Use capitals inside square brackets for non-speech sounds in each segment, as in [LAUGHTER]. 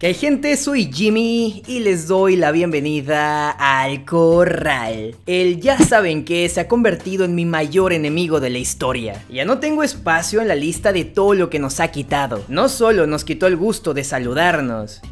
Que hay gente, soy Jimmy y les doy la bienvenida al Corral. El ya saben que se ha convertido en mi mayor enemigo de la historia. Ya no tengo espacio en la lista de todo lo que nos ha quitado. No solo nos quitó el gusto de saludarnos,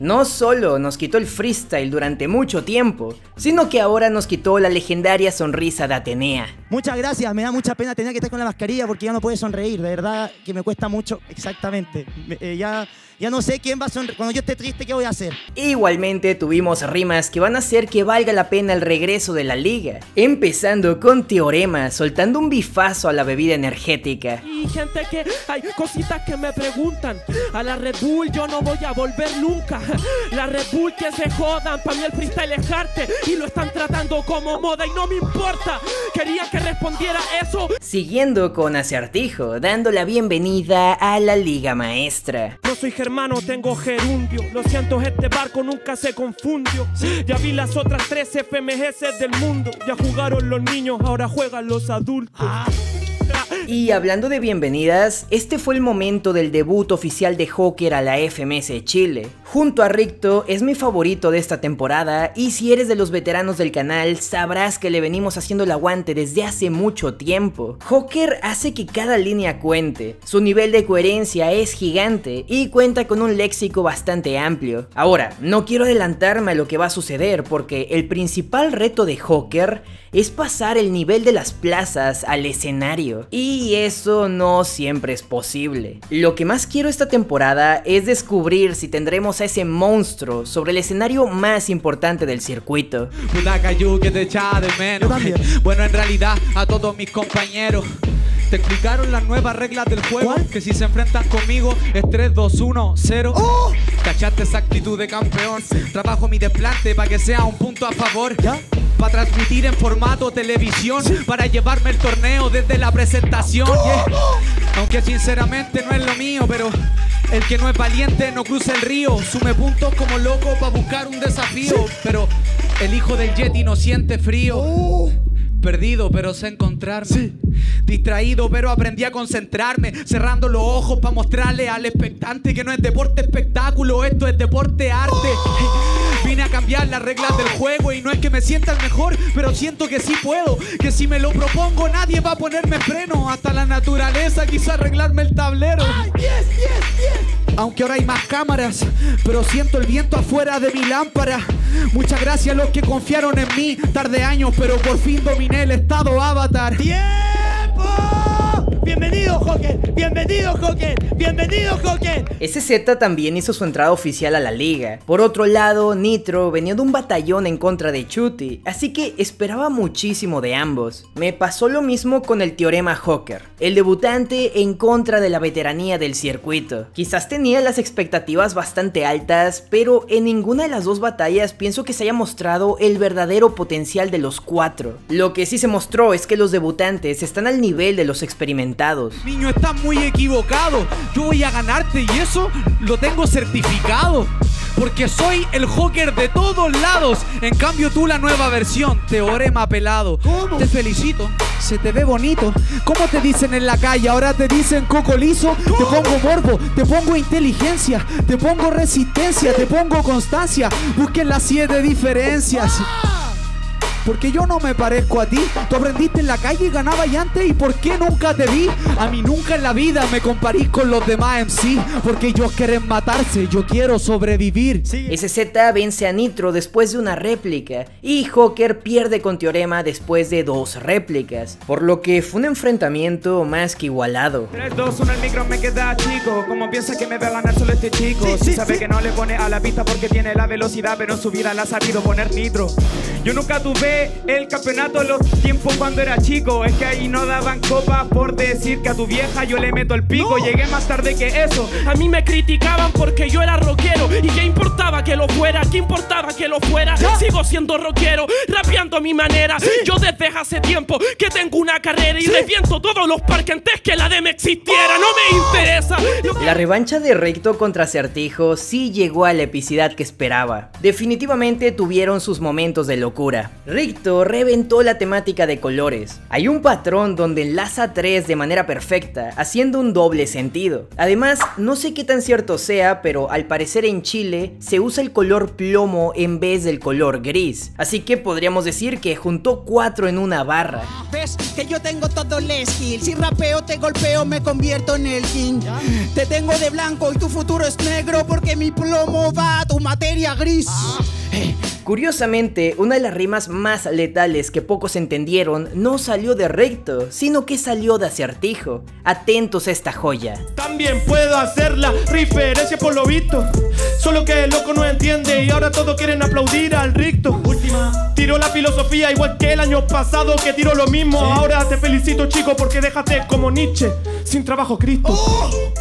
no solo nos quitó el freestyle durante mucho tiempo, sino que ahora nos quitó la legendaria sonrisa de Atenea. Muchas gracias, me da mucha pena tener que estar con la mascarilla porque ya no puede sonreír, de verdad que me cuesta mucho, exactamente. Eh, ya ya no sé quién va a sonreír. Cuando yo esté triste, ¿qué voy a hacer? Igualmente tuvimos rimas que van a hacer que valga la pena el regreso de la liga. Empezando con Teorema, soltando un bifazo a la bebida energética. Y gente que hay cositas que me preguntan. A la Red Bull yo no voy a volver nunca. La Red que se jodan, para mí el freestyle es arte. Y lo están tratando como moda y no me importa. Quería que respondiera eso. Siguiendo con Acertijo, dando la bienvenida a la Liga Maestra. No soy hermano, tengo gerundio. Lo siento, este barco nunca se confundió. Ya vi las otras tres FMS del mundo. Ya jugaron los niños, ahora juegan los adultos. Ah. Y hablando de bienvenidas, este fue el momento del debut oficial de Joker a la FMS Chile. Junto a Ricto es mi favorito de esta temporada y si eres de los veteranos del canal sabrás que le venimos haciendo el aguante desde hace mucho tiempo. Joker hace que cada línea cuente, su nivel de coherencia es gigante y cuenta con un léxico bastante amplio. Ahora, no quiero adelantarme a lo que va a suceder porque el principal reto de Joker es pasar el nivel de las plazas al escenario. Y eso no siempre es posible. Lo que más quiero esta temporada es descubrir si tendremos a ese monstruo sobre el escenario más importante del circuito. Bueno, en realidad a todos mis compañeros. Te explicaron las nuevas reglas del juego. Que si se enfrentan conmigo es 3, 2, 1, 0. ¿Cachaste esa actitud de campeón? Trabajo mi desplante para que sea un punto a favor. ¿Ya? Para transmitir en formato televisión, para llevarme el torneo desde la presentación. Aunque sinceramente no es lo mío, pero el que no es valiente no cruza el río. Sume puntos como loco para buscar un desafío. Pero el hijo del Yeti no siente frío. Oh. Perdido, pero sé encontrarme. Distraído, pero aprendí a concentrarme. Cerrando los ojos para mostrarle al expectante que no es deporte espectáculo, esto es deporte arte. Oh. Vine a cambiar las reglas del juego y no es que me sienta el mejor, pero siento que sí puedo. Que si me lo propongo, nadie va a ponerme freno. Hasta la naturaleza quiso arreglarme el tablero. Aunque ahora hay más cámaras, pero siento el viento afuera de mi lámpara. Muchas gracias a los que confiaron en mí. Tarde años, pero por fin dominé el estado avatar. Bienvenido, Joker. Bienvenido, Joker. Bienvenido, Joker. SZ también hizo su entrada oficial a la liga. Por otro lado, Nitro venía de un batallón en contra de Chuti, así que esperaba muchísimo de ambos. Me pasó lo mismo con el teorema Joker, el debutante en contra de la veteranía del circuito. Quizás tenía las expectativas bastante altas, pero en ninguna de las dos batallas pienso que se haya mostrado el verdadero potencial de los cuatro. Lo que sí se mostró es que los debutantes están al nivel de los experimentados Niño, estás muy equivocado. Yo voy a ganarte y eso lo tengo certificado. Porque soy el Joker de todos lados. En cambio, tú la nueva versión, teorema pelado. ¿Cómo? Te felicito, se te ve bonito. ¿Cómo te dicen en la calle? Ahora te dicen coco liso. Te pongo morbo, te pongo inteligencia, te pongo resistencia, te pongo constancia. Busquen las siete diferencias. Porque yo no me parezco a ti. Tú aprendiste en la calle y ganaba y antes. ¿Y por qué nunca te vi? A mí nunca en la vida me comparís con los demás MC. Porque ellos quieren matarse. Yo quiero sobrevivir. SZ vence a Nitro después de una réplica. Y Joker pierde con Teorema después de dos réplicas. Por lo que fue un enfrentamiento más que igualado. 3, 2, 1, el micro me queda chico. Como piensa que me va a ganar solo este chico. si sabe que no le pone a la pista porque tiene la velocidad, pero en su vida la ha sabido poner Nitro. Yo nunca tuve el campeonato los tiempos cuando era chico. Es que ahí no daban copas por decir que a tu vieja yo le meto el pico. Llegué más tarde que eso. A mí me criticaban porque yo era rockero. ¿Y qué importaba que lo fuera? ¿Qué importaba que lo fuera? Sigo siendo rockero, rapeando a mi manera. Yo desde hace tiempo que tengo una carrera y reviento todos los parques antes que la DM existiera. No me interesa. La revancha de Recto contra Certijo sí llegó a la epicidad que esperaba. Definitivamente tuvieron sus momentos de locura Ricto reventó la temática de colores. Hay un patrón donde enlaza tres de manera perfecta, haciendo un doble sentido. Además, no sé qué tan cierto sea, pero al parecer en Chile se usa el color plomo en vez del color gris. Así que podríamos decir que juntó cuatro en una barra. Ves que yo tengo todo el skill. Si rapeo, te golpeo, me convierto en el king. Te tengo de blanco y tu futuro es negro porque mi plomo va a tu materia gris. [LAUGHS] Curiosamente, una de las rimas más letales que pocos entendieron no salió de recto, sino que salió de acertijo. Atentos a esta joya. También puedo hacer la referencia por lo visto. Solo que el loco no entiende y ahora todos quieren aplaudir al ricto. Última. Tiró la filosofía igual que el año pasado que tiró lo mismo. Ahora te felicito chico porque dejaste como Nietzsche sin trabajo Cristo.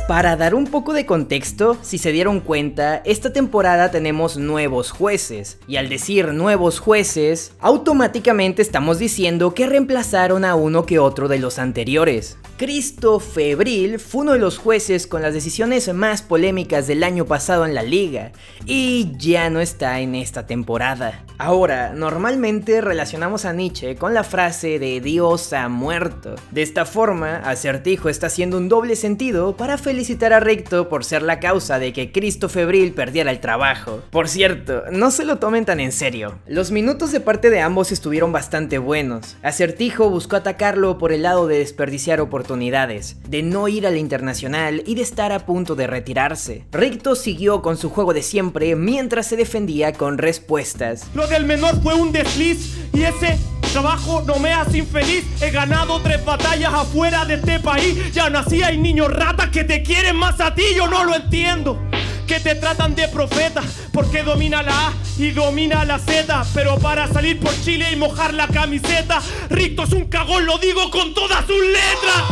Para dar un poco de contexto, si se dieron cuenta, esta temporada tenemos nuevos jueces, y al decir nuevos jueces, automáticamente estamos diciendo que reemplazaron a uno que otro de los anteriores. Cristo Febril fue uno de los jueces con las decisiones más polémicas del año pasado en la liga, y ya no está en esta temporada. Ahora, normalmente relacionamos a Nietzsche con la frase de Dios ha muerto. De esta forma, Acertijo está haciendo un doble sentido para felicitar a Recto por ser la causa de que Cristo Febril perdiera el trabajo. Por cierto, no se lo tomen tan en serio. Los minutos de parte de ambos estuvieron bastante buenos. Acertijo buscó atacarlo por el lado de desperdiciar oportunidades, de no ir a la internacional y de estar a punto de retirarse. Recto siguió con su juego de siempre mientras se defendía con respuestas. Lo del menor fue un desliz y ese trabajo no me hace infeliz. He ganado tres batallas afuera de este país. Ya nací hay niños ratas que te quieren más a ti, yo no lo entiendo. Que te tratan de profeta porque domina la A y domina la Z. Pero para salir por Chile y mojar la camiseta, Ricto es un cagón, lo digo con todas sus letras.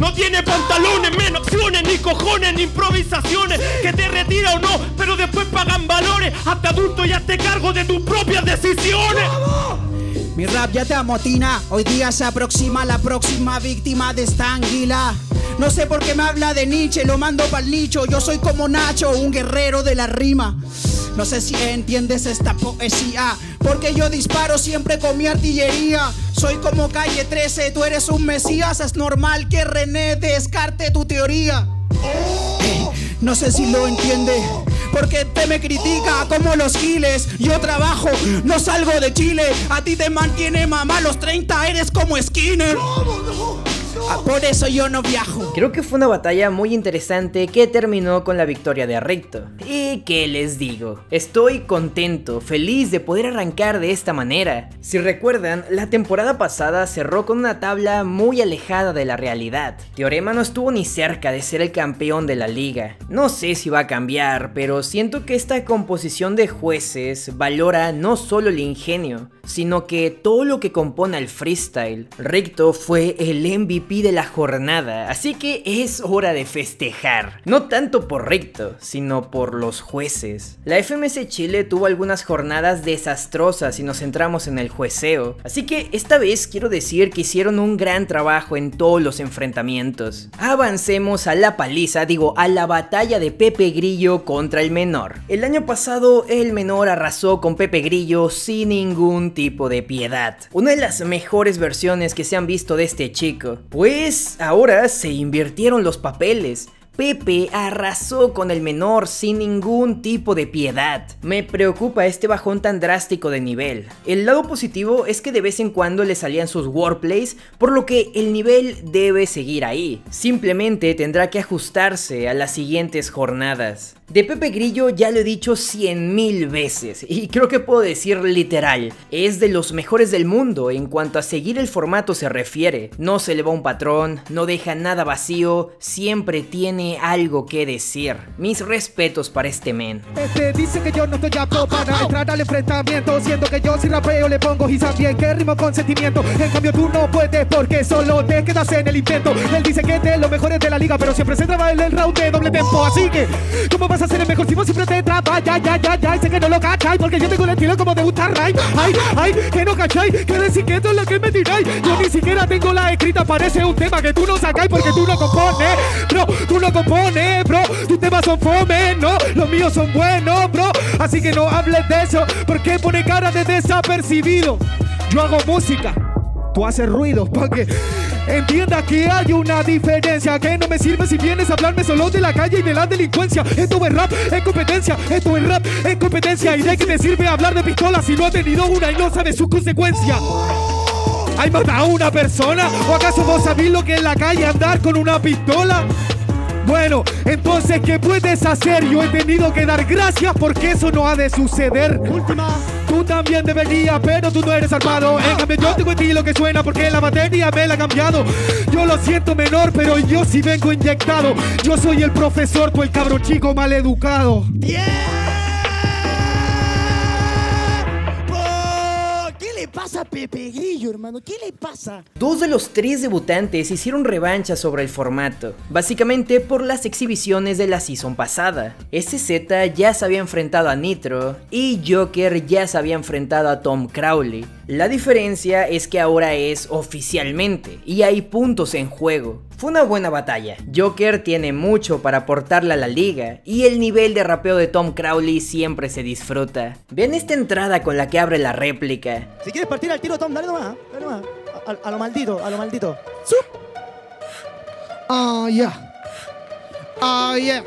No tiene pantalones, menos acciones, ni cojones, ni improvisaciones. Que te retira o no, pero después pagan valores. Hasta adulto ya te cargo de tus propias decisiones. Mi rap ya te amotina, hoy día se aproxima la próxima víctima de esta anguila. No sé por qué me habla de Nietzsche, lo mando pa'l nicho. Yo soy como Nacho, un guerrero de la rima. No sé si entiendes esta poesía, porque yo disparo siempre con mi artillería. Soy como calle 13, tú eres un mesías, es normal que René descarte tu teoría. Eh, no sé si lo entiende. Porque te me critica como los giles. Yo trabajo, no salgo de Chile. A ti te mantiene mamá los 30, eres como Skinner. Ah, Por eso yo no viajo. Creo que fue una batalla muy interesante que terminó con la victoria de Recto. ¿Y qué les digo? Estoy contento, feliz de poder arrancar de esta manera. Si recuerdan, la temporada pasada cerró con una tabla muy alejada de la realidad. Teorema no estuvo ni cerca de ser el campeón de la liga. No sé si va a cambiar, pero siento que esta composición de jueces valora no solo el ingenio, sino que todo lo que compone el freestyle. Recto fue el MVP de la jornada, así que es hora de festejar. No tanto por Recto, sino por los jueces. La FMS Chile tuvo algunas jornadas desastrosas si nos centramos en el jueceo, así que esta vez quiero decir que hicieron un gran trabajo en todos los enfrentamientos. Avancemos a la paliza, digo, a la batalla de Pepe Grillo contra el menor. El año pasado el menor arrasó con Pepe Grillo sin ningún tipo de piedad. Una de las mejores versiones que se han visto de este chico. Pues ahora se invirtieron los papeles. Pepe arrasó con el menor sin ningún tipo de piedad. Me preocupa este bajón tan drástico de nivel. El lado positivo es que de vez en cuando le salían sus wordplays, por lo que el nivel debe seguir ahí. Simplemente tendrá que ajustarse a las siguientes jornadas. De Pepe Grillo ya lo he dicho cien mil veces y creo que puedo decir literal, es de los mejores del mundo en cuanto a seguir el formato se refiere. No se le va un patrón, no deja nada vacío, siempre tiene algo que decir. Mis respetos para este men. Este dice que yo no estoy apto para entrar al enfrentamiento Siendo que yo si rapeo le pongo y también que rimo con sentimiento En cambio tú no puedes porque solo te quedas en el intento Él dice que es de los mejores de la liga pero siempre se traba en el round de doble tempo Así que, ¿cómo vas vas el mejor si vos siempre te trabas. Ya, ya, ya, ya. Sé que no lo cacháis porque yo tengo el estilo como de Ray. Ay, ay, que no cacháis. Que decir que esto es lo que me tiráis. Yo ni siquiera tengo la escrita. Parece un tema que tú no sacáis porque tú no compones. Bro, tú no compones, bro. Tus temas son fome, no. Los míos son buenos, bro. Así que no hables de eso. Porque pone cara de desapercibido. Yo hago música. Tú haces ruidos para que entienda que hay una diferencia que no me sirve si vienes a hablarme solo de la calle y de la delincuencia. Esto es rap, es competencia, esto es rap, es competencia. ¿Y de qué te sirve hablar de pistola si no ha tenido una y no sabe sus consecuencias? ¿Hay matado a una persona? ¿O acaso vos sabés lo que es la calle andar con una pistola? Bueno, entonces, ¿qué puedes hacer? Yo he tenido que dar gracias porque eso no ha de suceder. Última. Tú también deberías, pero tú no eres armado. En cambio, yo tengo estilo que suena porque la batería me la ha cambiado. Yo lo siento menor, pero yo sí vengo inyectado. Yo soy el profesor, tú el cabro chico mal educado. ¿Qué pasa a Pepe Grillo, hermano? ¿Qué le pasa? Dos de los tres debutantes hicieron revancha sobre el formato, básicamente por las exhibiciones de la season pasada. SZ ya se había enfrentado a Nitro y Joker ya se había enfrentado a Tom Crowley. La diferencia es que ahora es oficialmente y hay puntos en juego. Fue una buena batalla. Joker tiene mucho para aportarle a la liga y el nivel de rapeo de Tom Crowley siempre se disfruta. Vean esta entrada con la que abre la réplica. Si quieres partir al tiro, Tom, dale nomás. Dale nomás. A, a lo maldito, a lo maldito. ¡Sup! Ah, ya. Ah, yeah.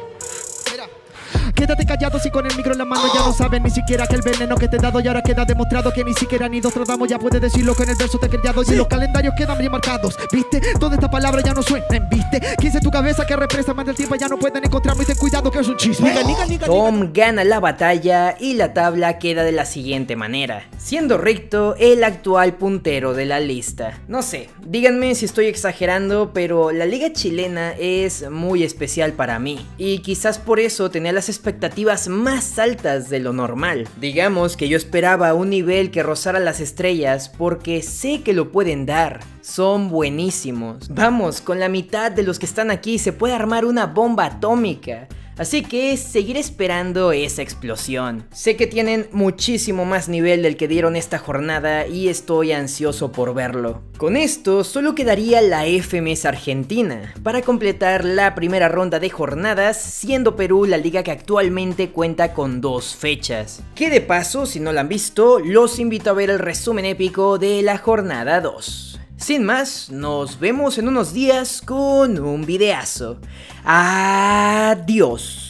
Quédate callado si con el micro en la mano ya no saben ni siquiera que el veneno que te he dado y ahora queda demostrado que ni siquiera ni dos tratamos ya puedes decirlo que en el verso te he criado y los calendarios quedan bien marcados, ¿viste? Todas estas palabras ya no suenan, ¿viste? Quince tu cabeza que represa más del tiempo ya no pueden encontrarme y ten cuidado que es un chisme. Nica, nica, nica, Tom gana la batalla y la tabla queda de la siguiente manera, siendo Ricto el actual puntero de la lista. No sé, díganme si estoy exagerando, pero la liga chilena es muy especial para mí y quizás por eso tenía las expectativas más altas de lo normal. Digamos que yo esperaba un nivel que rozara las estrellas porque sé que lo pueden dar. Son buenísimos. Vamos, con la mitad de los que están aquí se puede armar una bomba atómica. Así que seguiré esperando esa explosión. Sé que tienen muchísimo más nivel del que dieron esta jornada y estoy ansioso por verlo. Con esto solo quedaría la FMS Argentina para completar la primera ronda de jornadas, siendo Perú la liga que actualmente cuenta con dos fechas. Que de paso, si no la han visto, los invito a ver el resumen épico de la jornada 2. Sin más, nos vemos en unos días con un videazo. Adiós.